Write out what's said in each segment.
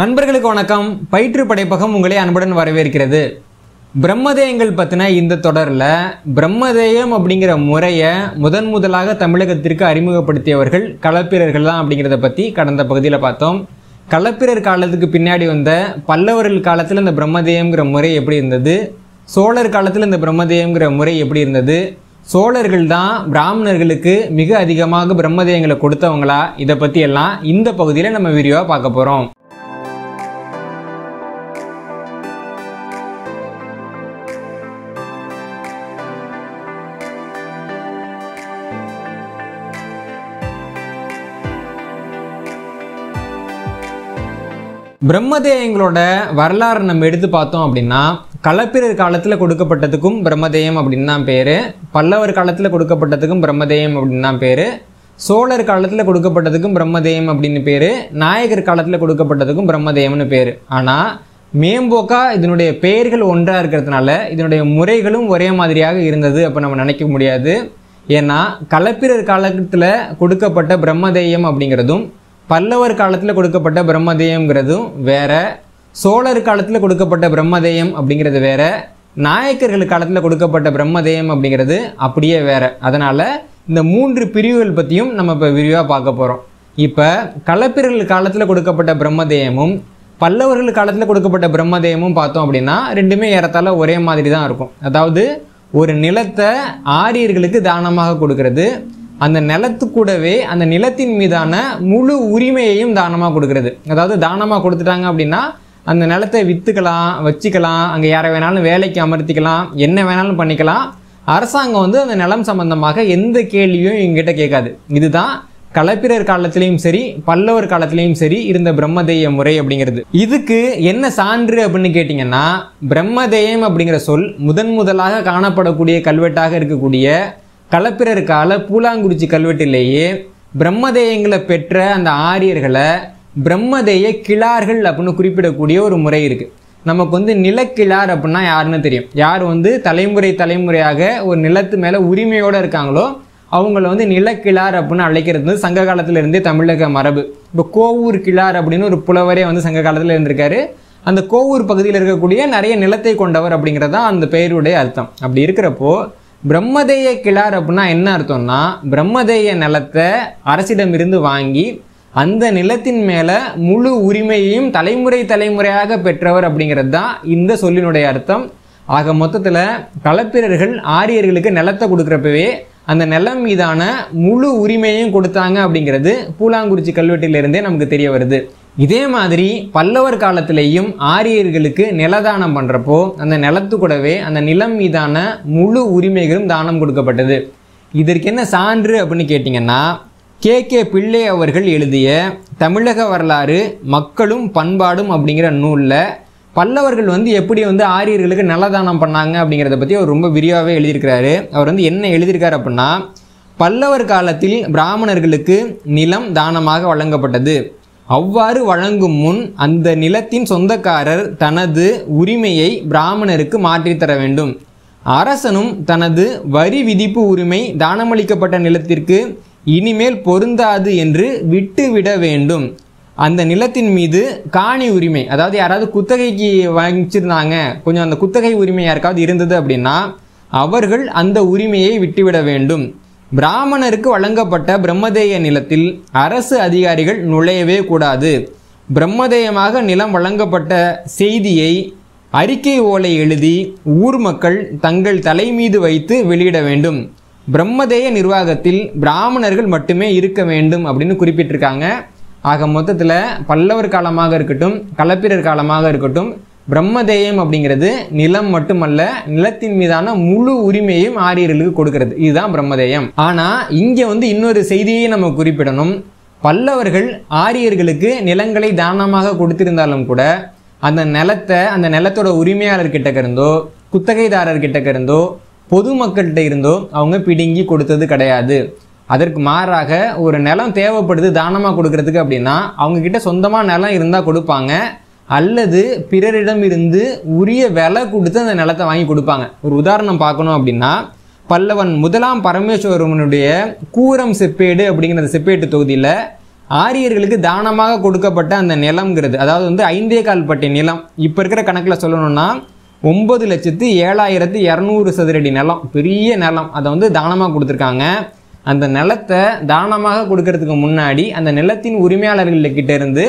நண்பர்களுக்கு வணக்கம். பயிற்று படைப்பகம் உங்களை அன்புடன் வரவேற்கிறது. பிரம்மதேயங்கள் பற்றின இந்த தொடரில் பிரம்மதேயம் அப்படிங்கிற முறையை முதன் முதலாக தமிழகத்திற்கு அறிமுகப்படுத்தியவர்கள் களப்பிரர்கள் தான் அப்படிங்கிறத பற்றி கடந்த பகுதியில் பார்த்தோம். களப்பிரர் காலத்துக்கு பின்னாடி வந்த பல்லவர்கள் காலத்தில் இந்த பிரம்மதேயம்ங்கிற முறை எப்படி இருந்தது? சோழர் காலத்தில் இந்த பிரம்மதேயம்ங்கிற முறை எப்படி இருந்தது? சோழர்கள் தான் பிராமணர்களுக்கு மிக அதிகமாக பிரம்மதேயங்களை கொடுத்தவங்களா? இதை பற்றி எல்லாம் இந்த பகுதியில் நம்ம விரிவாக பார்க்க போகிறோம் பிரம்மதேயங்களோட வரலாறு நம்ம எடுத்து பார்த்தோம் அப்படின்னா களப்பிரர் காலத்தில் கொடுக்கப்பட்டதுக்கும் பிரம்மதேயம் அப்படின்னு தான் பேர். பல்லவர் காலத்தில் கொடுக்கப்பட்டதுக்கும் பிரம்மதேயம் அப்படின்னு தான் பேர். சோழர் காலத்தில் கொடுக்கப்பட்டதுக்கும் பிரம்மதேயம் அப்படின்னு பேர். நாயகர் காலத்தில் கொடுக்கப்பட்டதுக்கும் பிரம்மதேயம்னு பேர். ஆனால் மேம்போக்கா இதனுடைய பெயர்கள் ஒன்றாக இருக்கிறதுனால இதனுடைய முறைகளும் ஒரே மாதிரியாக இருந்தது அப்போ நம்ம நினைக்க முடியாது. ஏன்னா களப்பிரர் காலத்தில் கொடுக்கப்பட்ட பிரம்மதேயம் அப்படிங்கிறதும் பல்லவர் காலத்தில் கொடுக்கப்பட்ட பிரம்மதேயம்ங்கிறதும் வேற சோழர் காலத்தில் கொடுக்கப்பட்ட பிரம்மதேயம் அப்படிங்கிறது வேற நாயக்கர்கள் காலத்தில் கொடுக்கப்பட்ட பிரம்மதேயம் அப்படிங்கிறது அப்படியே வேற. அதனால் இந்த மூன்று பிரிவுகள் பற்றியும் நம்ம இப்போ விரிவாக பார்க்க போகிறோம் இப்போ களப்பிரர்கள் காலத்தில் கொடுக்கப்பட்ட பிரம்மதேயமும் பல்லவர்கள் காலத்தில் கொடுக்கப்பட்ட பிரம்மதேயமும் பார்த்தோம் அப்படின்னா ரெண்டுமே ஏறத்தாழ ஒரே மாதிரி தான் இருக்கும். அதாவது ஒரு நிலத்தை ஆரியர்களுக்கு தானமாக கொடுக்கறது அந்த நிலத்து கூடவே அந்த நிலத்தின் மீதான முழு உரிமையையும் தானமாக கொடுக்கறது. அதாவது தானமாக கொடுத்துட்டாங்க அப்படின்னா அந்த நிலத்தை விற்றுக்கலாம் வச்சுக்கலாம் அங்கே யாரை வேணாலும் வேலைக்கு அமர்த்திக்கலாம் என்ன வேணாலும் பண்ணிக்கலாம். அரசாங்கம் வந்து அந்த நிலம் சம்பந்தமாக எந்த கேள்வியும் எங்கிட்ட கேட்காது. இதுதான் களப்பிரர் காலத்திலையும் சரி பல்லவர் காலத்திலையும் சரி இருந்த பிரம்மதேய முறை அப்படிங்கிறது. இதுக்கு என்ன சான்று அப்படின்னு கேட்டிங்கன்னா பிரம்மதேயம் அப்படிங்கிற சொல் முதன் முதலாக காணப்படக்கூடிய கல்வெட்டாக இருக்கக்கூடிய களப்பிரர் கால பூலாங்குறிச்சி கல்வெட்டிலேயே பிரம்மதேயங்களை பெற்ற அந்த ஆரியர்களை பிரம்மதேய கிளார்கள் அப்படின்னு குறிப்பிடக்கூடிய ஒரு முறை இருக்குது நமக்கு வந்து நிலக்கிழார் அப்படின்னா யாருன்னு தெரியும். யார் வந்து தலைமுறை தலைமுறையாக ஒரு நிலத்து மேலே உரிமையோடு இருக்காங்களோ அவங்கள வந்து நிலக்கிழார் அப்படின்னு அழைக்கிறது வந்து சங்க காலத்துல இருந்தே தமிழக மரபு. இப்போ கோவூர் கிழார் அப்படின்னு ஒரு புலவரே வந்து சங்க காலத்தில் இருந்திருக்காரு. அந்த கோவூர் பகுதியில் இருக்கக்கூடிய நிறைய நிலத்தை கொண்டவர் அப்படிங்கிறது தான் அந்த பெயருடைய அர்த்தம். அப்படி இருக்கிறப்போ பிரம்மதேய கிழார் அப்படின்னா என்ன அர்த்தம்னா பிரம்மதேய நிலத்தை அரசிடமிருந்து வாங்கி அந்த நிலத்தின் மேலே முழு உரிமையையும் தலைமுறை தலைமுறையாக பெற்றவர் அப்படிங்கிறது தான் இந்த சொல்லினுடைய அர்த்தம். ஆக மொத்தத்தில் களப்பிரர்கள் ஆரியர்களுக்கு நிலத்தை கொடுக்குறப்பவே அந்த நிலம் மீதான முழு உரிமையையும் கொடுத்தாங்க அப்படிங்கிறது பூலாங்குறிச்சி கல்வெட்டிலிருந்தே நமக்கு தெரிய வருது. இதே மாதிரி பல்லவர் காலத்திலேயும் ஆரியர்களுக்கு நிலதானம் பண்ணுறப்போ அந்த நிலத்து கூடவே அந்த நிலம் மீதான முழு உரிமைகளும் தானம் கொடுக்கப்பட்டது. இதற்கு என்ன சான்று அப்படின்னு கேட்டிங்கன்னா கே. கே. பிள்ளை அவர்கள் எழுதிய தமிழக வரலாறு மக்களும் பண்பாடும் அப்படிங்கிற நூலில் பல்லவர்கள் வந்து எப்படி வந்து ஆரியர்களுக்கு நலதானம் பண்ணாங்க அப்படிங்கிறத பற்றி அவர் ரொம்ப விரிவாகவே எழுதியிருக்கிறாரு. அவர் வந்து என்ன எழுதியிருக்காரு அப்படின்னா பல்லவர் காலத்தில் பிராமணர்களுக்கு நிலம் தானமாக வழங்கப்பட்டது. அவ்வாறு வழங்கும் முன் அந்த நிலத்தின் சொந்தக்காரர் தனது உரிமையை பிராமணருக்கு மாற்றித்தர வேண்டும். அரசனும் தனது வரி விதிப்பு உரிமை தானமளிக்கப்பட்ட நிலத்திற்கு இனிமேல் பொருந்தாது என்று விட்டுவிட வேண்டும். அந்த நிலத்தின் மீது காணி உரிமை அதாவது யாராவது குத்தகைக்கு வாங்கிச்சிருந்தாங்க கொஞ்சம் அந்த குத்தகை உரிமை யாருக்காவது இருந்தது அப்படின்னா அவர்கள் அந்த உரிமையை விட்டுவிட வேண்டும். பிராமணருக்கு வழங்கப்பட்ட பிரம்மதேய நிலத்தில் அரசு அதிகாரிகள் நுழையவே கூடாது. பிரம்மதேயமாக நிலம் வழங்கப்பட்ட செய்தியை அறிக்கை ஓலை எழுதி ஊர் மக்கள் தங்கள் தலை மீது வைத்து வெளியிட வேண்டும். பிரம்மதேய நிர்வாகத்தில் பிராமணர்கள் மட்டுமே இருக்க வேண்டும் அப்படின்னு குறிப்பிட்டிருக்காங்க. ஆக மொத்தத்தில் பல்லவர் காலமாக இருக்கட்டும் களப்பிரர் காலமாக இருக்கட்டும் பிரம்மதேயம் அப்படிங்கிறது நிலம் மட்டுமல்ல நிலத்தின் மீதான முழு உரிமையும் ஆரியர்களுக்கு கொடுக்கிறது. இதுதான் பிரம்மதேயம். ஆனால் இங்கே வந்து இன்னொரு செய்தியை நம்ம குறிப்பிடணும். பல்லவர்கள் ஆரியர்களுக்கு நிலங்களை தானமாக கொடுத்திருந்தாலும் கூட அந்த நிலத்தை அந்த நிலத்தோட உரிமையாளர்கிட்ட இருந்தோ குத்தகைதாரர்கிட்ட இருந்தோ பொதுமக்கள்கிட்ட இருந்தோ அவங்க பிடுங்கி கொடுத்தது கிடையாது. அதற்கு மாறாக ஒரு நிலம் தேவைப்படுது தானமாக கொடுக்கறதுக்கு அப்படின்னா அவங்க கிட்ட சொந்தமாக நிலம் இருந்தால் கொடுப்பாங்க. அல்லது பிறரிடம் இருந்து உரிய விலை கொடுத்து அந்த நிலத்தை வாங்கி கொடுப்பாங்க. ஒரு உதாரணம் பார்க்கணும் அப்படின்னா பல்லவன் முதலாம் பரமேஸ்வரனுடைய கூரம் செப்பேடு அப்படிங்கிற செப்பேட்டு தொகுதியில் ஆரியர்களுக்கு தானமாக கொடுக்கப்பட்ட அந்த நிலம்ங்கிறது அதாவது வந்து ஐந்தே கால் பட்டி நிலம். இப்போ இருக்கிற கணக்கில் சொல்லணும்னா ஒன்பது லட்சத்து ஏழாயிரத்து இரநூறு சதுரடி நிலம். பெரிய நிலம். அதை வந்து தானமாக கொடுத்துருக்காங்க. அந்த நிலத்தை தானமாக கொடுக்கறதுக்கு முன்னாடி அந்த நிலத்தின் உரிமையாளர்கள்கிட்ட இருந்து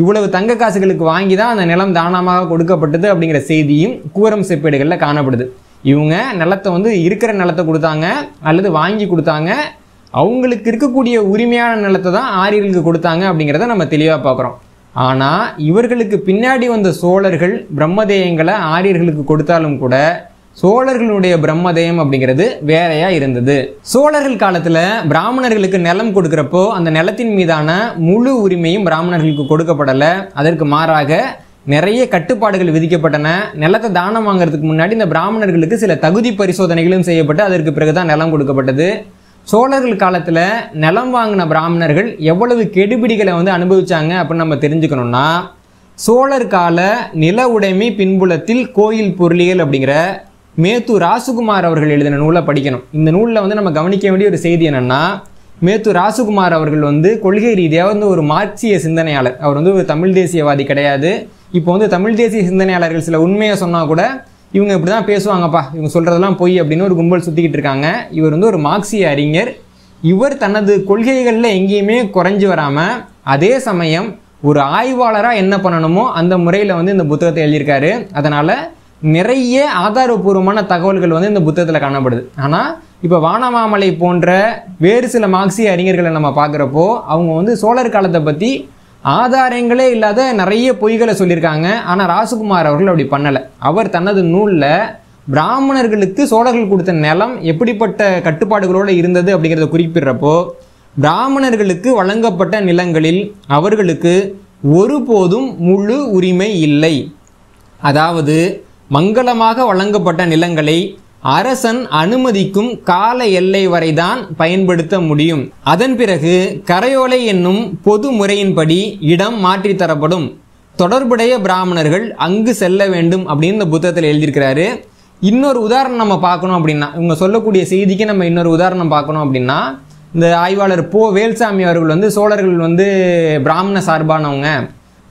இவ்வளவு தங்க காசுகளுக்கு வாங்கி தான் அந்த நிலம் தானமாக கொடுக்கப்பட்டது அப்படிங்கிற செய்தியும் கூரம் செப்பேடுகளில் காணப்படுது. இவங்க நிலத்தை வந்து இருக்கிற நிலத்தை கொடுத்தாங்க அல்லது வாங்கி கொடுத்தாங்க. அவங்களுக்கு இருக்கக்கூடிய உரிமையான நிலத்தை தான் ஆரியர்களுக்கு கொடுத்தாங்க அப்படிங்கிறத நம்ம தெளிவாக பார்க்குறோம். ஆனால் இவர்களுக்கு பின்னாடி வந்த சோழர்கள் பிரம்மதேயங்களை ஆரியர்களுக்கு கொடுத்தாலும் கூட சோழர்களுடைய பிரம்மதேயம் அப்படிங்கிறது வேறையா இருந்தது. சோழர்கள் காலத்துல பிராமணர்களுக்கு நிலம் கொடுக்கிறப்போ அந்த நிலத்தின் மீதான முழு உரிமையும் பிராமணர்களுக்கு கொடுக்கப்படல. அதற்கு மாறாக நிறைய கட்டுப்பாடுகள் விதிக்கப்பட்டன. நிலத்தை தானம் வாங்குறதுக்கு முன்னாடி இந்த பிராமணர்களுக்கு சில தகுதி பரிசோதனைகளும் செய்யப்பட்டு அதற்கு பிறகுதான் நிலம் கொடுக்கப்பட்டது. சோழர்கள் காலத்துல நிலம் வாங்கின பிராமணர்கள் எவ்வளவு கெடுபிடிகளை வந்து அனுபவிச்சாங்க அப்படின்னு நம்ம தெரிஞ்சுக்கணும்னா சோழர் கால நில உடைமை பின்புலத்தில் கோயில் பொருளியல் அப்படிங்கிற மேத்து ராசுகுமார் அவர்கள் எழுதின நூலை படிக்கணும். இந்த நூலில் வந்து நம்ம கவனிக்க வேண்டிய ஒரு செய்தி என்னென்னா மேத்து ராசுகுமார் அவர்கள் வந்து கொள்கை ரீதியாக வந்து ஒரு மார்க்சிய சிந்தனையாளர். அவர் வந்து ஒரு தமிழ் தேசியவாதி கிடையாது. இப்போ வந்து தமிழ் தேசிய சிந்தனையாளர்கள் சில உண்மையை சொன்னால் கூட இவங்க இப்படி தான் பேசுவாங்கப்பா இவங்க சொல்கிறதெல்லாம் பொய் அப்படின்னு ஒரு கும்பல் சுற்றிக்கிட்டு இருக்காங்க. இவர் வந்து ஒரு மார்க்சிய அறிஞர். இவர் தனது கொள்கைகளில் எங்கேயுமே குறைஞ்சி வராமல் அதே சமயம் ஒரு ஆய்வாளராக என்ன பண்ணணுமோ அந்த முறையில் வந்து இந்த புத்தகத்தை எழுதியிருக்காரு. அதனால் நிறைய ஆதாரபூர்வமான தகவல்கள் வந்து இந்த புத்தகத்தில் காணப்படுது. ஆனால் இப்போ வானமாமலை போன்ற வேறு சில மார்க்சிய அறிஞர்களை நம்ம பார்க்குறப்போ அவங்க வந்து சோழர் காலத்தை பற்றி ஆதாரங்களே இல்லாத நிறைய பொய்களை சொல்லியிருக்காங்க. ஆனால் ராசுகுமார் அவர்கள் அப்படி பண்ணலை. அவர் தனது நூலில் பிராமணர்களுக்கு சோழர்கள் கொடுத்த நிலம் எப்படிப்பட்ட கட்டுப்பாடுகளோடு இருந்தது அப்படிங்கிறத குறிப்பிடுறப்போ பிராமணர்களுக்கு வழங்கப்பட்ட நிலங்களில் அவர்களுக்கு ஒருபோதும் முழு உரிமை இல்லை. அதாவது மங்களமாக வழங்கப்பட்ட நிலங்களை அரசன் அனுமதிக்கும் கால எல்லை வரைதான் பயன்படுத்த முடியும். அதன் பிறகு கரையோலை என்னும் பொது முறையின்படி இடம் மாற்றி தரப்படும். தொடர்புடைய பிராமணர்கள் அங்கு செல்ல வேண்டும் அப்படின்னு இந்த புத்தகத்தில் எழுதியிருக்கிறாரு. இன்னொரு உதாரணம் நம்ம பார்க்கணும் அப்படின்னா இவங்க சொல்லக்கூடிய செய்திக்கு நம்ம இன்னொரு உதாரணம் பார்க்கணும் அப்படின்னா இந்த ஆய்வாளர் போ வேல்சாமி அவர்கள் வந்து சோழர்கள் வந்து பிராமண சார்பானவங்க.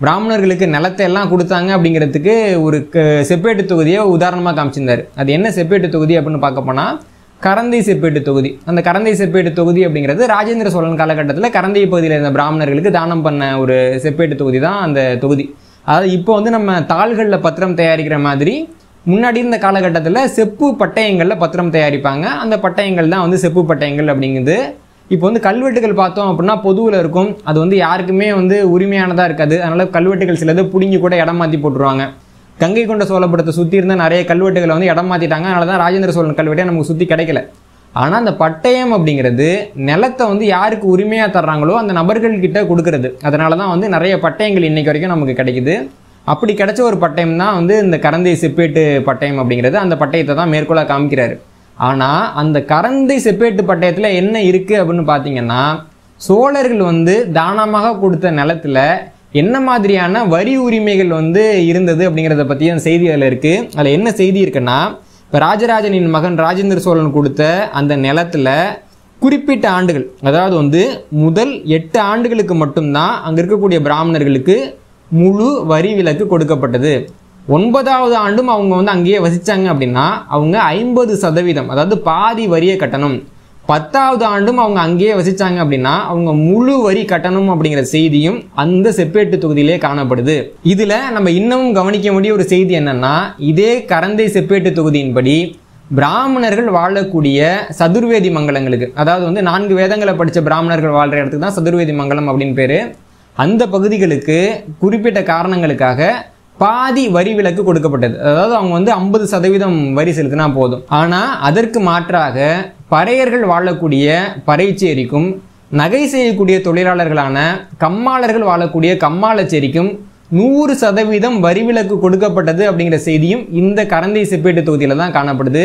பிராமணர்களுக்கு நிலத்தை எல்லாம் கொடுத்தாங்க அப்படிங்கிறதுக்கு ஒரு க- செப்பேட்டு தொகுதியை உதாரணமாக காமிச்சிருந்தார். அது என்ன செப்பேட்டு தொகுதி அப்படின்னு பார்க்க போனால் கரந்தை செப்பேட்டு தொகுதி. அந்த கரந்தை செப்பேட்டு தொகுதி அப்படிங்கிறது ராஜேந்திர சோழன் காலகட்டத்தில் கரந்தை பகுதியில் இருந்த பிராமணர்களுக்கு தானம் பண்ண ஒரு செப்பேட்டு தொகுதி தான் அந்த தொகுதி. அதாவது இப்போ வந்து நம்ம தாள்களில் பத்திரம் தயாரிக்கிற மாதிரி முன்னாடி இருந்த காலகட்டத்தில் செப்பு பட்டயங்களில் பத்திரம் தயாரிப்பாங்க. அந்த பட்டயங்கள் தான் வந்து செப்பு பட்டயங்கள் அப்படிங்கிறது இப்போ வந்து கல்வெட்டுகள் பார்த்தோம் அப்படின்னா பொதுவில் இருக்கும். அது வந்து யாருக்குமே வந்து உரிமையானதாக இருக்காது. அதனால் கல்வெட்டுகள் சிலது பிடுங்கி கூட இடம் மாற்றி போட்டுருவாங்க. கங்கை கொண்ட சோழபுரத்தை சுற்றி இருந்த நிறைய கல்வெட்டுகளை வந்து இடம் மாற்றிட்டாங்க அதனால தான் ராஜேந்திர சோழன் கல்வெட்டே நமக்கு சுற்றி கிடைக்கல. ஆனால் அந்த பட்டயம் அப்படிங்கிறது நிலத்தை வந்து யாருக்கு உரிமையாக தர்றாங்களோ அந்த நபர்கள் கிட்ட கொடுக்கறது. அதனால தான் வந்து நிறைய பட்டயங்கள் இன்னைக்கு வரைக்கும் நமக்கு கிடைக்குது. அப்படி கிடைச்ச ஒரு பட்டயம் தான் வந்து இந்த கரந்தை செப்பேட்டு பட்டயம் அப்படிங்கிறது. அந்த பட்டயத்தை தான் மேற்கோளாக காமிக்கிறாரு. ஆனால் அந்த கரந்தை செப்பேட்டு பட்டயத்தில் என்ன இருக்குது அப்படின்னு பார்த்தீங்கன்னா சோழர்கள் வந்து தானமாக கொடுத்த நிலத்தில் என்ன மாதிரியான வரி உரிமைகள் வந்து இருந்தது அப்படிங்கிறத பற்றி அந்த செய்தி அதில் இருக்குது அதில் என்ன செய்தி இருக்குன்னா இப்போ ராஜராஜனின் மகன் ராஜேந்திர சோழன் கொடுத்த அந்த நிலத்தில் குறிப்பிட்ட ஆண்டுகள் அதாவது வந்து முதல் எட்டு ஆண்டுகளுக்கு மட்டும்தான் அங்கே இருக்கக்கூடிய பிராமணர்களுக்கு முழு வரி விலக்கு கொடுக்கப்பட்டது. ஒன்பதாவது ஆண்டும் அவங்க வந்து அங்கேயே வசித்தாங்க அப்படின்னா அவங்க ஐம்பது சதவீதம் அதாவது பாதி வரியை கட்டணும். பத்தாவது ஆண்டும் அவங்க அங்கேயே வசித்தாங்க அப்படின்னா அவங்க முழு வரி கட்டணும் அப்படிங்கிற செய்தியும் அந்த செப்பேட்டு தொகுதியிலே காணப்படுது. இதில் நம்ம இன்னமும் கவனிக்க வேண்டிய ஒரு செய்தி என்னன்னா இதே கரந்தை செப்பேட்டு தொகுதியின்படி பிராமணர்கள் வாழக்கூடிய சதுர்வேதி மங்கலங்களுக்கு அதாவது வந்து நான்கு வேதங்களை படித்த பிராமணர்கள் வாழ்கிற இடத்துக்கு தான் சதுர்வேதி மங்கலம் அப்படின்னு பேர். அந்த பகுதிகளுக்கு குறிப்பிட்ட காரணங்களுக்காக பாதி வரி விலக்கு கொடுக்கப்பட்டது. அதாவது அவங்க வந்து ஐம்பது சதவீதம் வரி செலுத்தினா போதும். ஆனால் அதற்கு மாற்றாக பறையர்கள் வாழக்கூடிய பறைச்சேரிக்கும் நகை செய்யக்கூடிய தொழிலாளர்களான கம்மாளர்கள் வாழக்கூடிய கம்மாளச்சேரிக்கும் நூறு சதவீதம் வரி விலக்கு கொடுக்கப்பட்டது அப்படிங்கிற செய்தியும் இந்த கரந்தை செப்பேட்டு தொகுதியில் தான் காணப்படுது.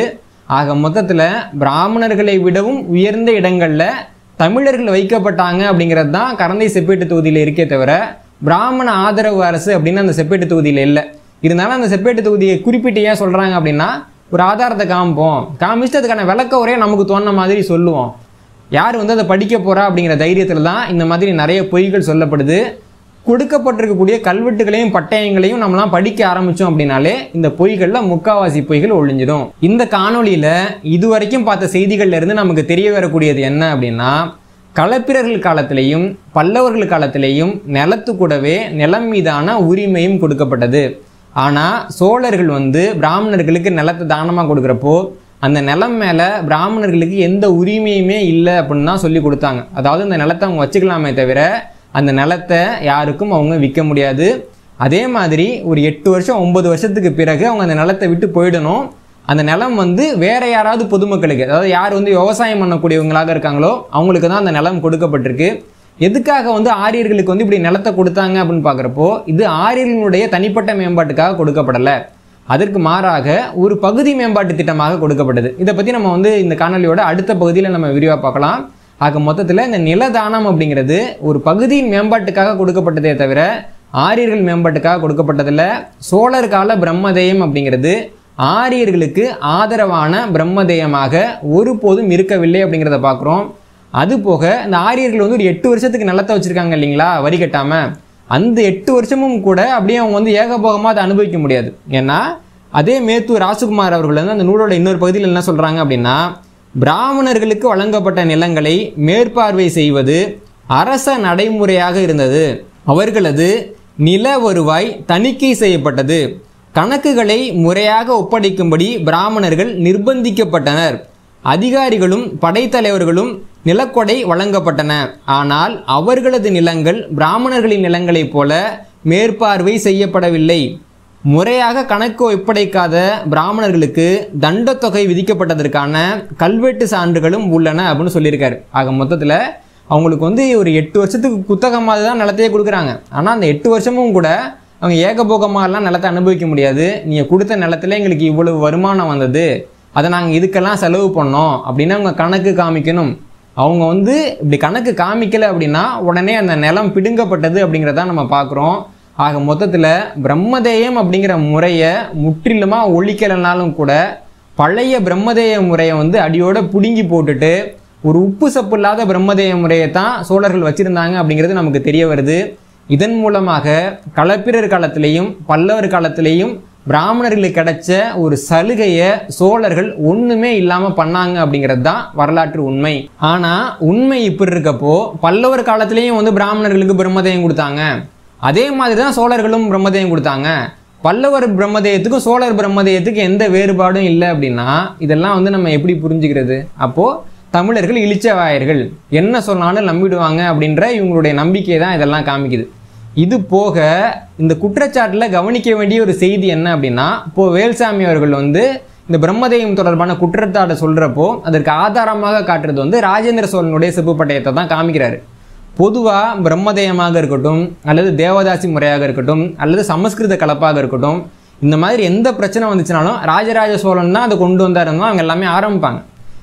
ஆக மொத்தத்தில் பிராமணர்களை விடவும் உயர்ந்த இடங்களில் தமிழர்கள் வைக்கப்பட்டாங்க அப்படிங்கிறது தான் கரந்தை செப்பேட்டு தொகுதியில் இருக்கே தவிர பிராமண ஆதரவு அரசு அப்படின்னு அந்த செப்பேட்டு தொகுதியில் இல்லை. இருந்தாலும் அந்த செப்பேட்டு தொகுதியை குறிப்பிட்டு ஏன் சொல்கிறாங்க அப்படின்னா ஒரு ஆதாரத்தை காமிப்போம். காமிச்சுட்டு அதுக்கான விளக்க உரையை நமக்கு தோணுன மாதிரி சொல்லுவோம். யார் வந்து அதை படிக்க போகிறா அப்படிங்கிற தைரியத்தில் தான் இந்த மாதிரி நிறைய பொய்கள் சொல்லப்படுது. கொடுக்கப்பட்டிருக்கக்கூடிய கல்வெட்டுகளையும் பட்டயங்களையும் நம்மலாம் படிக்க ஆரம்பித்தோம் அப்படின்னாலே இந்த பொய்களில் முக்காவாசி பொய்கள் ஒழிஞ்சிடும். இந்த காணொலியில் இதுவரைக்கும் பார்த்த செய்திகள்லேருந்து நமக்கு தெரிய வரக்கூடியது என்ன அப்படின்னா களப்பிரர்கள் காலத்திலேயும் பல்லவர்கள் காலத்திலேயும் நிலத்து கூடவே நிலம் மீதான உரிமையும் கொடுக்கப்பட்டது. ஆனால் சோழர்கள் வந்து பிராமணர்களுக்கு நிலத்தை தானமாக கொடுக்குறப்போ அந்த நிலம் மேலே பிராமணர்களுக்கு எந்த உரிமையுமே இல்லை அப்படின்னு தான் சொல்லி கொடுத்தாங்க. அதாவது அந்த நிலத்தை அவங்க வச்சுக்கலாமே தவிர அந்த நிலத்தை யாருக்கும் அவங்க விற்க முடியாது. அதே மாதிரி ஒரு எட்டு வருஷம் ஒன்பது வருஷத்துக்கு பிறகு அவங்க அந்த நிலத்தை விட்டு போயிடணும். அந்த நிலம் வந்து வேற யாராவது பொதுமக்களுக்கு அதாவது யார் வந்து விவசாயம் பண்ணக்கூடியவங்களாக இருக்காங்களோ அவங்களுக்கு தான் அந்த நிலம் கொடுக்கப்பட்டிருக்கு. எதுக்காக வந்து ஆரியர்களுக்கு வந்து இப்படி நிலத்தை கொடுத்தாங்க அப்படின்னு பார்க்குறப்போ இது ஆரியர்களுடைய தனிப்பட்ட மேம்பாட்டுக்காக கொடுக்கப்படலை. அதற்கு மாறாக ஒரு பகுதி மேம்பாட்டு திட்டமாக கொடுக்கப்பட்டது. இதை பற்றி நம்ம வந்து இந்த காணொலியோட அடுத்த பகுதியில் நம்ம விரிவாக பார்க்கலாம். ஆக மொத்தத்தில் இந்த நிலதானம் அப்படிங்கிறது ஒரு பகுதியின் மேம்பாட்டுக்காக கொடுக்கப்பட்டதே தவிர ஆரியர்கள் மேம்பாட்டுக்காக கொடுக்கப்பட்டதில்ல. சோழர் கால பிரம்மதேயம் அப்படிங்கிறது ஆரியர்களுக்கு ஆதரவான பிரம்மதேயமாக ஒருபோதும் இருக்கவில்லை அப்படிங்கிறத பார்க்குறோம். அதுபோக இந்த ஆரியர்கள் வந்து ஒரு எட்டு வருஷத்துக்கு நிலத்தை வச்சுருக்காங்க இல்லைங்களா? வரி கட்டாமல் அந்த எட்டு வருஷமும் கூட அப்படியே அவங்க வந்து ஏகபோகமாக அதை அனுபவிக்க முடியாது. ஏன்னா அதே மேத்தூர் ராசுகுமார் அவர்கள் வந்து அந்த நூலோட இன்னொரு பகுதியில் என்ன சொல்கிறாங்க அப்படின்னா பிராமணர்களுக்கு வழங்கப்பட்ட நிலங்களை மேற்பார்வை செய்வது அரச நடைமுறையாக இருந்தது. அவர்களது நில வருவாய் தணிக்கை செய்யப்பட்டது. கணக்குகளை முறையாக ஒப்படைக்கும்படி பிராமணர்கள் நிர்பந்திக்கப்பட்டனர். அதிகாரிகளும் படைத்தலைவர்களும் நிலக்கொடை வழங்கப்பட்டன. ஆனால் அவர்களது நிலங்கள் பிராமணர்களின் நிலங்களைப் போல மேற்பார்வை செய்யப்படவில்லை. முறையாக கணக்கு ஒப்படைக்காத பிராமணர்களுக்கு தண்டத்தொகை விதிக்கப்பட்டதற்கான கல்வெட்டு சான்றுகளும் உள்ளன அப்படின்னு சொல்லியிருக்காரு. ஆக மொத்தத்தில் அவங்களுக்கு வந்து ஒரு எட்டு வருஷத்துக்கு குத்தகமாக தான் நிலத்தையே கொடுக்குறாங்க. ஆனால் அந்த எட்டு வருஷமும் கூட அவங்க ஏகபோகமாகலாம் நிலத்தை அனுபவிக்க முடியாது. நீங்கள் கொடுத்த நிலத்துல எங்களுக்கு இவ்வளவு வருமானம் வந்தது. அதை நாங்கள் இதுக்கெல்லாம் செலவு பண்ணோம் அப்படின்னு அவங்க கணக்கு காமிக்கணும். அவங்க வந்து இப்படி கணக்கு காமிக்கலை அப்படின்னா உடனே அந்த நிலம் பிடுங்கப்பட்டது அப்படிங்கிறத நம்ம பார்க்குறோம். ஆக மொத்தத்தில் பிரம்மதேயம் அப்படிங்கிற முறையை முற்றிலுமாக ஒழிக்கலைனாலும் கூட பழைய பிரம்மதேய முறையை வந்து அடியோட பிடுங்கி போட்டுட்டு ஒரு உப்பு சப்பு இல்லாத பிரம்மதேய முறையை தான் சோழர்கள் வச்சுருந்தாங்க அப்படிங்கிறது நமக்கு தெரிய வருது. இதன் மூலமாக களப்பிரர் காலத்திலையும் பல்லவர் காலத்திலையும் பிராமணர்களுக்கு கிடைச்ச ஒரு சலுகையை சோழர்கள் ஒண்ணுமே இல்லாம பண்ணாங்க அப்படிங்கிறது தான் வரலாற்று உண்மை. ஆனா உண்மை இப்படி இருக்கப்போ பல்லவர் காலத்திலையும் வந்து பிராமணர்களுக்கு பிரம்மதேயம் கொடுத்தாங்க. அதே மாதிரி தான் சோழர்களும் பிரம்மதேயம் கொடுத்தாங்க. பல்லவர் பிரம்மதேயத்துக்கும் சோழர் பிரம்மதேயத்துக்கும் எந்த வேறுபாடும் இல்லை அப்படின்னா இதெல்லாம் வந்து நம்ம எப்படி புரிஞ்சுக்கிறது? அப்போ தமிழர்கள் இழிச்சவாயர்கள். என்ன சொன்னாலும் நம்பிடுவாங்க அப்படின்ற இவங்களுடைய நம்பிக்கை தான் இதெல்லாம் காமிக்குது. இது போக இந்த குற்றச்சாட்டில் கவனிக்க வேண்டிய ஒரு செய்தி என்ன அப்படின்னா இப்போ வேல்சாமி அவர்கள் வந்து இந்த பிரம்மதெய்வம் தொடர்பான குற்றச்சாட்டை சொல்கிறப்போ அதற்கு ஆதாரமாக காட்டுறது வந்து ராஜேந்திர சோழனுடைய செப்பு பட்டயத்தை தான் காமிக்கிறாரு. பொதுவாக பிரம்மதேயமாக இருக்கட்டும் அல்லது தேவதாசி முறையாக இருக்கட்டும் அல்லது சமஸ்கிருத கலப்பாக இருக்கட்டும் இந்த மாதிரி எந்த பிரச்சனை வந்துச்சுனாலும் ராஜராஜ சோழன் தான் அதை கொண்டு வந்தாருன்னு அவங்க எல்லாமே ஆரம்பிப்பாங்க.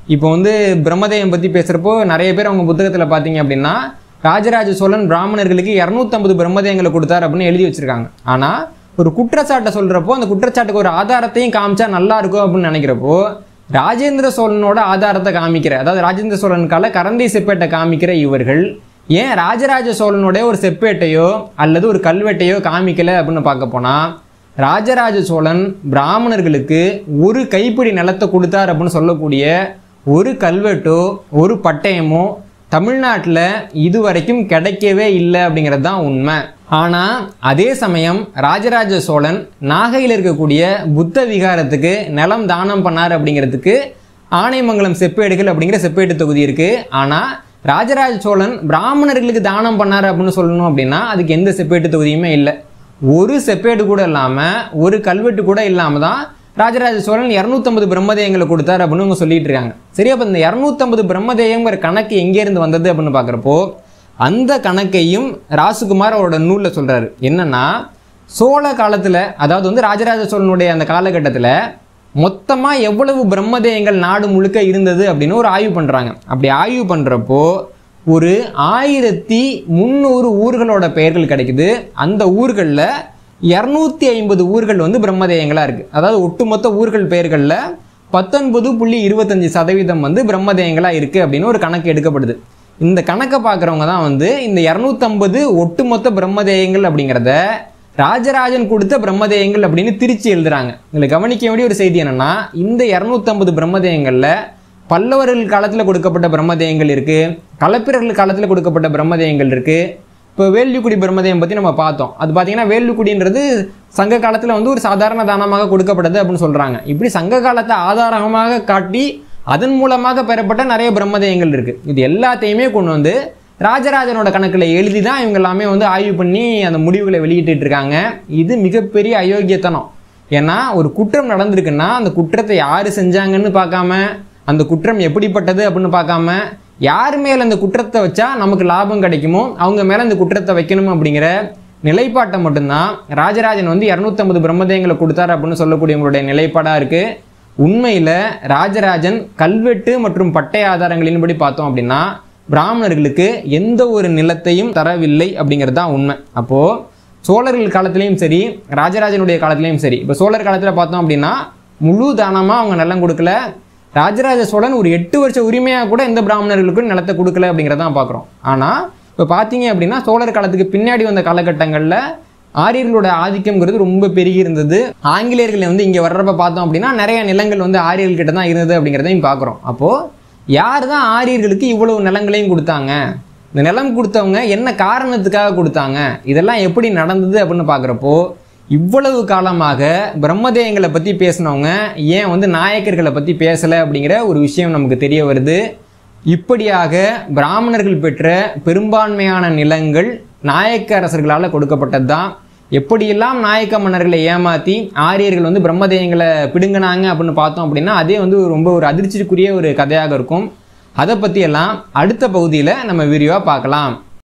இப்போ வந்து பிரம்மதேயம் பற்றி பேசுகிறப்போ நிறைய பேர் அவங்க புத்தகத்தில் பார்த்தீங்க அப்படின்னா ராஜராஜ சோழன் பிராமணர்களுக்கு இரநூத்தம்பது பிரம்மதேயங்களை கொடுத்தார் அப்படின்னு எழுதி வச்சிருக்காங்க. ஆனால் ஒரு குற்றச்சாட்டை சொல்கிறப்போ அந்த குற்றச்சாட்டுக்கு ஒரு ஆதாரத்தையும் காமிச்சா நல்லா இருக்கும் அப்படின்னு நினைக்கிறப்போ ராஜேந்திர சோழனோட ஆதாரத்தை காமிக்கிற அதாவது ராஜேந்திர சோழன் கால கரந்தை செப்பேட்டை காமிக்கிற இவர்கள் ஏன் ராஜராஜ சோழனுடைய ஒரு செப்பேட்டையோ அல்லது ஒரு கல்வெட்டையோ காமிக்கல அப்படின்னு பார்க்க போனால் ராஜராஜ சோழன் பிராமணர்களுக்கு ஒரு கைப்பிடி நிலத்தை கொடுத்தார் அப்படின்னு சொல்லக்கூடிய ஒரு கல்வெட்டோ ஒரு பட்டயமோ தமிழ்நாட்டில் இது வரைக்கும் கிடைக்கவே இல்லை அப்படிங்கிறது தான் உண்மை. ஆனால் அதே சமயம் ராஜராஜ சோழன் நாகையில் இருக்கக்கூடிய புத்த விகாரத்துக்கு நிலம் தானம் பண்ணார் அப்படிங்கிறதுக்கு ஆனைமங்கலம் செப்பேடுகள் அப்படிங்கிற செப்பேடு தொகுதி இருக்குது ஆனால் ராஜராஜ சோழன் பிராமணர்களுக்கு தானம் பண்ணார் அப்படின்னு சொல்லணும் அப்படின்னா அதுக்கு எந்த செப்பேட்டு தொகுதியுமே இல்லை. ஒரு செப்பேடு கூட இல்லாமல் ஒரு கல்வெட்டு கூட இல்லாமல் தான் ராஜராஜ சோழன் இரநூத்தம்பது பிரம்மதேயங்களை கொடுத்தார் அப்படின்னு அவங்க சொல்லிட்டு இருக்காங்க. சரி அப்போ இந்த இரநூத்தம்பது பிரம்மதேயங்கிற கணக்கு எங்கேருந்து வந்தது அப்படின்னு பார்க்குறப்போ அந்த கணக்கையும் ராசுகுமார் அவரோட நூலில் சொல்கிறாரு என்னன்னா சோழ காலத்தில் அதாவது வந்து ராஜராஜ சோழனுடைய அந்த காலகட்டத்தில் மொத்தமாக எவ்வளவு பிரம்மதேயங்கள் நாடு முழுக்க இருந்தது அப்படின்னு ஒரு ஆய்வு பண்ணுறாங்க அப்படி ஆய்வு பண்ணுறப்போ ஒரு ஆயிரத்தி முந்நூறு ஊர்களோட பெயர்கள் கிடைக்குது. அந்த ஊர்களில் இரநூத்தி ஐம்பது ஊர்கள் வந்து பிரம்மதேயங்களாக இருக்குது அதாவது ஒட்டுமொத்த ஊர்கள் பெயர்களில் பத்தொன்பது புள்ளி இருபத்தஞ்சு சதவீதம் வந்து பிரம்மதேயங்களாக இருக்குது அப்படின்னு ஒரு கணக்கு எடுக்கப்படுது. இந்த கணக்கை பார்க்குறவங்க தான் வந்து இந்த இரநூத்தம்பது ஒட்டுமொத்த பிரம்மதேயங்கள் அப்படிங்கிறத ராஜராஜன் கொடுத்த பிரம்மதேயங்கள் அப்படின்னு திருச்சி எழுதுறாங்க. இதில் கவனிக்க வேண்டிய ஒரு செய்தி என்னென்னா இந்த இரநூத்தம்பது பிரம்மதேயங்களில் பல்லவர்கள் காலத்தில் கொடுக்கப்பட்ட பிரம்மதேயங்கள் இருக்குது களப்பிரர்கள் காலத்தில் கொடுக்கப்பட்ட பிரம்மதேயங்கள் இருக்குது இப்போ வேல்யுக்குடி பிரம்மதேயம் பற்றி நம்ம பார்த்தோம். அது பார்த்தீங்கன்னா வேல்யுக்குடின்றது சங்க காலத்தில் வந்து ஒரு சாதாரண தானமாக கொடுக்கப்பட்டது அப்படின்னு சொல்கிறாங்க இப்படி சங்க காலத்தை ஆதாரமாக காட்டி அதன் மூலமாக பெறப்பட்ட நிறைய பிரம்மதேயங்கள் இருக்குது இது எல்லாத்தையுமே கொண்டு வந்து ராஜராஜனோட கணக்கில் எழுதி தான் இவங்க எல்லாமே வந்து ஆய்வு பண்ணி அந்த முடிவுகளை வெளியிட்டு இருக்காங்க. இது மிகப்பெரிய அயோக்கியத்தனம். ஏன்னா ஒரு குற்றம் நடந்திருக்குன்னா அந்த குற்றத்தை யார் செஞ்சாங்கன்னு பார்க்காம அந்த குற்றம் எப்படிப்பட்டது அப்படின்னு பார்க்காம யார் மேலே அந்த குற்றத்தை வச்சா நமக்கு லாபம் கிடைக்குமோ அவங்க மேலே அந்த குற்றத்தை வைக்கணும் அப்படிங்கிற நிலைப்பாட்டை மட்டும்தான் ராஜராஜன் வந்து இரநூத்தம்பது பிரம்மதேயங்களை கொடுத்தார் அப்படின்னு சொல்லக்கூடியவங்களுடைய நிலைப்பாடாக இருக்குது உண்மையில் ராஜராஜன் கல்வெட்டு மற்றும் பட்டை ஆதாரங்களின்படி பார்த்தோம் அப்படின்னா பிராமணர்களுக்கு எந்த ஒரு நிலத்தையும் தரவில்லை அப்படிங்கிறது தான் உண்மை. அப்போது சோழர்கள் காலத்திலையும் சரி ராஜராஜனுடைய காலத்திலையும் சரி இப்போ சோழர் காலத்தில் பார்த்தோம் அப்படின்னா முழு தானமாக அவங்க நிலம் கொடுக்கல. ராஜராஜ சோழன் ஒரு எட்டு வருஷ உரிமையாக கூட எந்த பிராமணர்களுக்கும் நிலத்தை கொடுக்கல அப்படிங்கிறதான் பார்க்குறோம் ஆனால் இப்போ பார்த்தீங்க அப்படின்னா சோழர் காலத்துக்கு பின்னாடி வந்த காலகட்டங்களில் ஆரியர்களோட ஆதிக்கம்ங்கிறது ரொம்ப பெருகி இருந்தது. ஆங்கிலேயர்களை வந்து இங்கே வர்றப்ப பார்த்தோம் அப்படின்னா நிறைய நிலங்கள் வந்து ஆரியர்கள் தான் இருந்தது அப்படிங்கிறதையும் பார்க்குறோம் அப்போது யார் தான் ஆரியர்களுக்கு இவ்வளவு நிலங்களையும் கொடுத்தாங்க? இந்த நிலம் கொடுத்தவங்க என்ன காரணத்துக்காக கொடுத்தாங்க? இதெல்லாம் எப்படி நடந்தது அப்படின்னு பார்க்குறப்போ இவ்வளவு காலமாக பிரம்மதேயங்களை பற்றி பேசினவங்க ஏன் வந்து நாயக்கர்களை பற்றி பேசலை அப்படிங்கிற ஒரு விஷயம் நமக்கு தெரிய வருது. இப்படியாக பிராமணர்கள் பெற்ற பெரும்பான்மையான நிலங்கள் நாயக்க அரசர்களால் கொடுக்கப்பட்டது தான் எப்படியெல்லாம் நாயக்க மன்னர்களை ஏமாற்றி ஆரியர்கள் வந்து பிரம்மதேயங்களை பிடுங்கினாங்க அப்படின்னு பார்த்தோம் அப்படின்னா அதே வந்து ரொம்ப ஒரு அதிர்ச்சிக்குரிய ஒரு கதையாக இருக்கும். அதை பற்றியெல்லாம் அடுத்த பகுதியில் நம்ம விரிவாக பார்க்கலாம்.